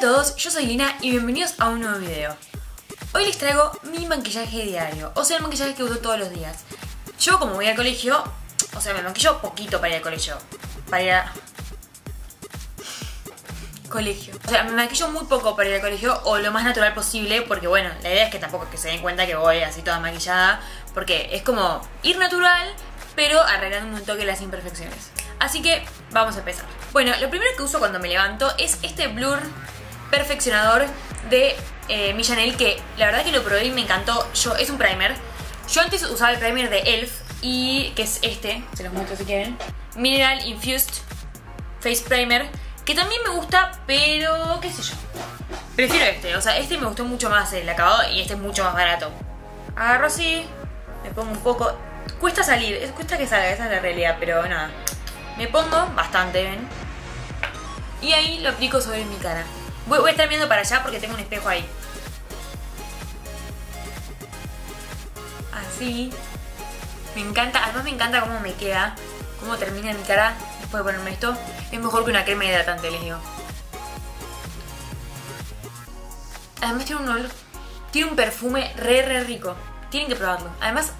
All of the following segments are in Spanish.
a todos, yo soy Lina y bienvenidos a un nuevo video. Hoy les traigo mi maquillaje diario, o sea el maquillaje que uso todos los días. Yo como voy al colegio, o sea me maquillo poquito para ir al colegio, para ir a... Colegio. O sea, me maquillo muy poco para ir al colegio o lo más natural posible porque bueno, la idea es que tampoco es que se den cuenta que voy así toda maquillada porque es como ir natural pero arreglando un toque las imperfecciones. Así que vamos a empezar. Bueno, lo primero que uso cuando me levanto es este blur perfeccionador de eh, que la verdad que lo probé y me encantó. Yo, es un primer. Yo antes usaba el primer de ELF y que es este, se los muestro si quieren. Mineral Infused Face Primer, que también me gusta, pero qué sé yo. Prefiero este, o sea, este me gustó mucho más el acabado y este es mucho más barato. Agarro así, me pongo un poco... Cuesta salir, cuesta que salga, esa es la realidad, pero nada. Me pongo bastante, ¿ven? Y ahí lo aplico sobre mi cara. Voy, a estar viendo para allá porque tengo un espejo ahí. Así. Me encanta, además me encanta cómo me queda, cómo termina mi cara después de ponerme esto. Es mejor que una crema hidratante, les digo. Además tiene un olor, tiene un perfume re re rico. Tienen que probarlo. Además,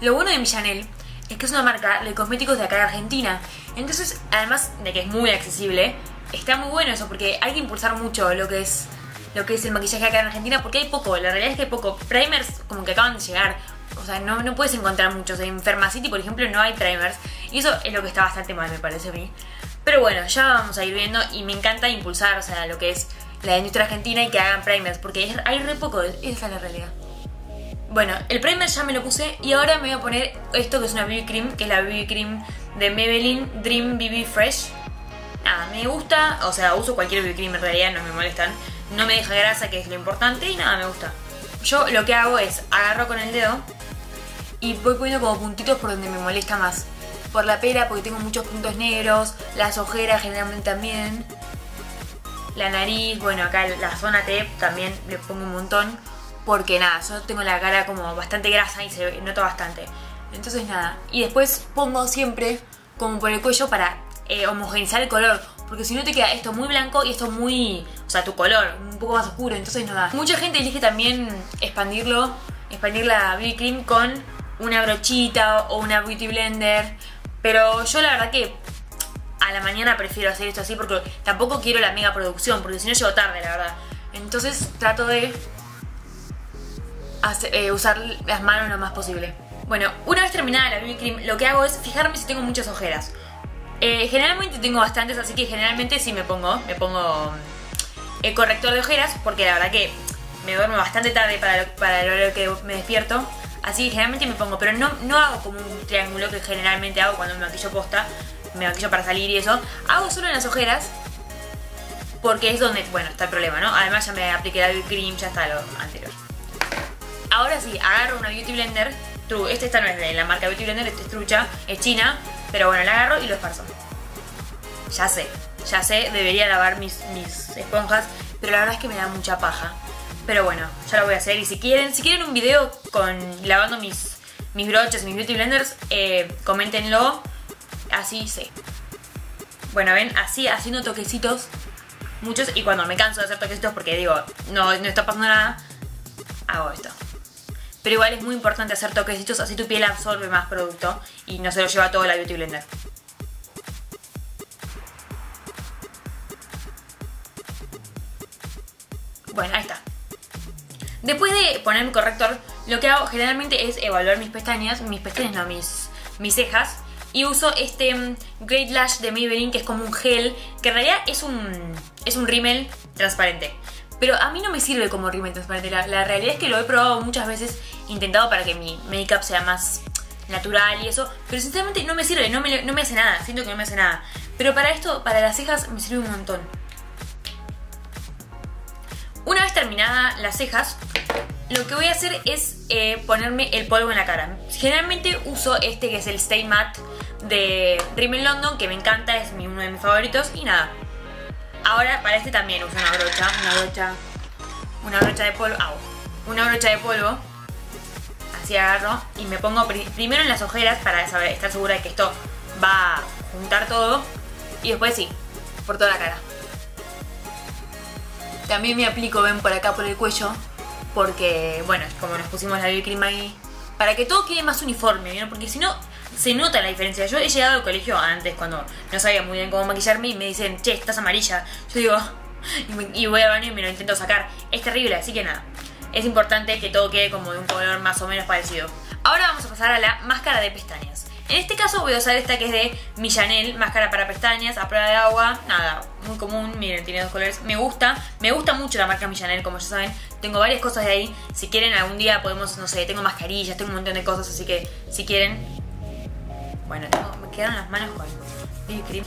lo bueno de mi Chanel es que es una marca de cosméticos de acá de Argentina. Entonces, además de que es muy accesible, está muy bueno eso porque hay que impulsar mucho lo que es lo que es el maquillaje acá en Argentina porque hay poco, la realidad es que hay poco. Primers como que acaban de llegar, o sea, no, no puedes encontrar muchos. En Pharmacity, por ejemplo, no hay primers y eso es lo que está bastante mal, me parece a mí. Pero bueno, ya vamos a ir viendo y me encanta impulsar, o sea, lo que es la industria argentina y que hagan primers porque hay re poco, esa es la realidad. Bueno, el primer ya me lo puse y ahora me voy a poner esto que es una BB Cream, que es la BB Cream de Maybelline Dream BB Fresh. Nada, me gusta, o sea, uso cualquier BB Cream en realidad, no me molestan. No me deja grasa, que es lo importante, y nada, me gusta. Yo lo que hago es agarro con el dedo y voy poniendo como puntitos por donde me molesta más. Por la pera, porque tengo muchos puntos negros, las ojeras generalmente también. La nariz, bueno, acá la zona T también le pongo un montón porque nada, yo tengo la cara como bastante grasa y se nota bastante. Entonces nada, y después pongo siempre como por el cuello para eh, homogenizar el color, porque si no te queda esto muy blanco y esto muy, o sea, tu color un poco más oscuro, entonces no da. Mucha gente elige también expandirlo, expandir la BB cream con una brochita o una beauty blender, pero yo la verdad que a la mañana prefiero hacer esto así porque tampoco quiero la mega producción, porque si no llego tarde, la verdad. Entonces trato de eh, usar las manos lo más posible. Bueno, una vez terminada la BB Cream, lo que hago es fijarme si tengo muchas ojeras. Eh, generalmente tengo bastantes, así que generalmente sí me pongo, me pongo mm, el corrector de ojeras, porque la verdad que me duermo bastante tarde para, para el horario que me despierto. Así que generalmente me pongo, pero no, no hago como un triángulo que generalmente hago cuando me maquillo posta, me maquillo para salir y eso. Hago solo en las ojeras, porque es donde, bueno, está el problema, ¿no? Además ya me apliqué BB Cream, ya está lo anterior. Ahora sí, agarro una Beauty Blender. True, este esta no es de la marca Beauty Blender, este es trucha, es china. Pero bueno, la agarro y lo esparzo. Ya sé, ya sé, debería lavar mis, mis esponjas, pero la verdad es que me da mucha paja. Pero bueno, ya lo voy a hacer. Y si quieren, si quieren un video con lavando mis, mis broches, mis beauty blenders, eh, coméntenlo. Así sé. Bueno, ven, así haciendo toquecitos. Muchos. Y cuando me canso de hacer toquecitos porque digo, no, no está pasando nada, hago esto. Pero igual es muy importante hacer toquecitos, así tu piel absorbe más producto y no se lo lleva todo la Beauty Blender. Bueno, ahí está. Después de poner mi corrector, lo que hago generalmente es evaluar mis pestañas, mis pestañas no, mis, mis cejas, y uso este mm, Great Lash de Maybelline que es como un gel, que en realidad es un, es un rímel transparente. Pero a mí no me sirve como rímel transparente. La, la, realidad es que lo he probado muchas veces, intentado para que mi make-up sea más natural y eso. Pero sinceramente no me sirve, no me, no me hace nada. Siento que no me hace nada. Pero para esto, para las cejas, me sirve un montón. Una vez terminada las cejas, lo que voy a hacer es eh, ponerme el polvo en la cara. Generalmente uso este que es el Stay Matte de Rimmel London, que me encanta, es uno de mis favoritos. Y nada, Ahora para este también uso una brocha, una brocha, una brocha de polvo, una brocha de polvo. Así agarro y me pongo primero en las ojeras para saber, estar segura de que esto va a juntar todo. Y después sí, por toda la cara. también me aplico, ven por acá por el cuello, porque, bueno, como nos pusimos la BB cream ahí, para que todo quede más uniforme, ¿vieron? Porque si no, se nota la diferencia. Yo he llegado al colegio antes, cuando no sabía muy bien cómo maquillarme, y me dicen, che, estás amarilla. Yo digo, y, voy al baño y me lo intento sacar. Es terrible, así que nada. Es importante que todo quede como de un color más o menos parecido. Ahora vamos a pasar a la máscara de pestañas. En este caso voy a usar esta que es de Millanel, máscara para pestañas, a prueba de agua, nada, muy común, miren, tiene dos colores, me gusta, me gusta mucho la marca Millanel, como ya saben, tengo varias cosas de ahí, si quieren algún día podemos, no sé, tengo mascarillas, tengo un montón de cosas, así que si quieren, bueno, me quedan las manos con BB cream.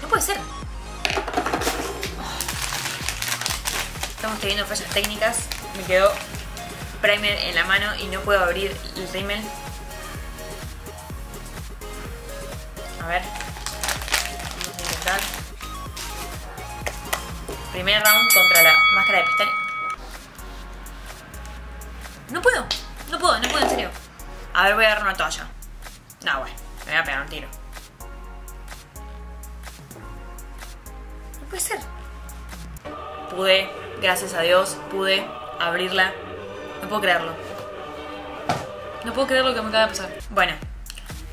No puede ser. Estamos teniendo fallas técnicas me quedó primer en la mano y no puedo abrir el rímel. A ver. Vamos a intentar. Primer round contra la máscara de pestaña. No puedo, no puedo, no puedo, en serio. A ver, voy a agarrar una toalla. No, bueno, me voy a pegar un tiro. No puede ser. Pude, gracias a Dios, pude abrirla. No puedo creerlo. No puedo creer lo que me acaba de pasar. Bueno,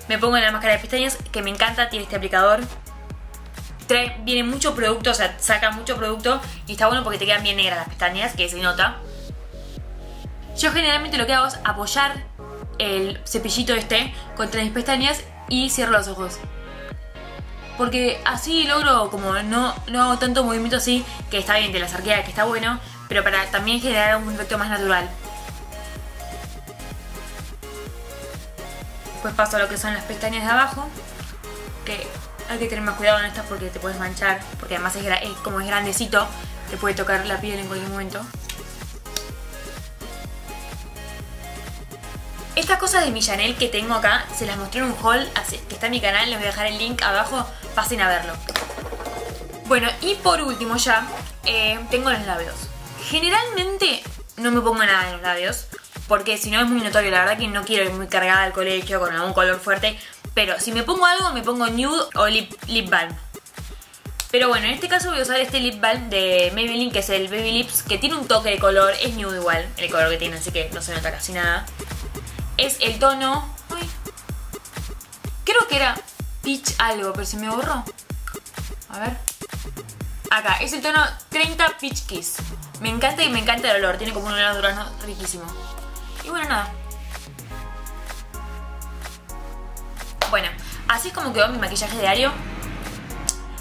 me pongo en la máscara de pestañas, que me encanta, tiene este aplicador. Trae, viene mucho producto, o sea, saca mucho producto y está bueno porque te quedan bien negras las pestañas, que se nota. Yo generalmente lo que hago es apoyar el cepillito este contra mis pestañas y cierro los ojos. Porque así logro como no, no hago tanto movimiento así, que está bien, de la arqueas, que está bueno, pero para también generar un efecto más natural. Después paso a lo que son las pestañas de abajo, que hay que tener más cuidado en estas porque te puedes manchar, porque además es, como es grandecito, te puede tocar la piel en cualquier momento. Estas cosas de Millanel que tengo acá, se las mostré en un haul que está en mi canal, les voy a dejar el link abajo, pasen a verlo. Bueno, y por último ya, eh, tengo los labios. Generalmente no me pongo nada en los labios, porque si no es muy notorio, la verdad que no quiero ir muy cargada al colegio con algún color fuerte, pero si me pongo algo me pongo nude o lip, lip balm. Pero bueno, en este caso voy a usar este lip balm de Maybelline, que es el Baby Lips, que tiene un toque de color, es nude igual el color que tiene, así que no se nota casi nada. Es el tono... creo que era peach algo, pero se me borró. A ver. Acá, es el tono 30 Peach Kiss. Me encanta y me encanta el olor. Tiene como un olor durazno riquísimo. Y bueno, nada. Bueno, así es como quedó mi maquillaje diario.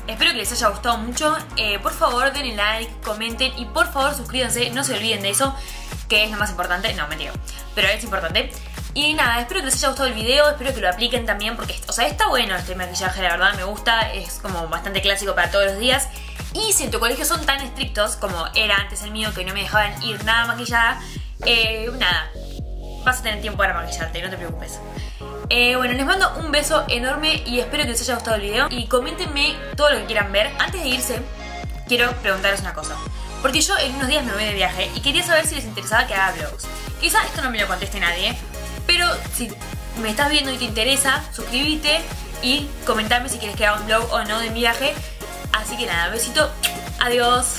Espero que les haya gustado mucho. Eh, por favor, denle like, comenten y por favor suscríbanse. No se olviden de eso, que es lo más importante. No, mentira. Pero es importante. Y nada, espero que les haya gustado el video, espero que lo apliquen también porque, o sea, está bueno este maquillaje, la verdad, me gusta, es como bastante clásico para todos los días. Y si en tu colegio son tan estrictos como era antes el mío, que no me dejaban ir nada maquillada, eh, nada, vas a tener tiempo para maquillarte, no te preocupes. Eh, bueno, les mando un beso enorme y espero que les haya gustado el video. Y coméntenme todo lo que quieran ver. Antes de irse, quiero preguntarles una cosa. Porque yo en unos días me voy de viaje y quería saber si les interesaba que haga vlogs. Quizá esto no me lo conteste nadie, pero si me estás viendo y te interesa, suscríbete y comentame si quieres que haga un vlog o no de viaje. Así que nada, besito, adiós.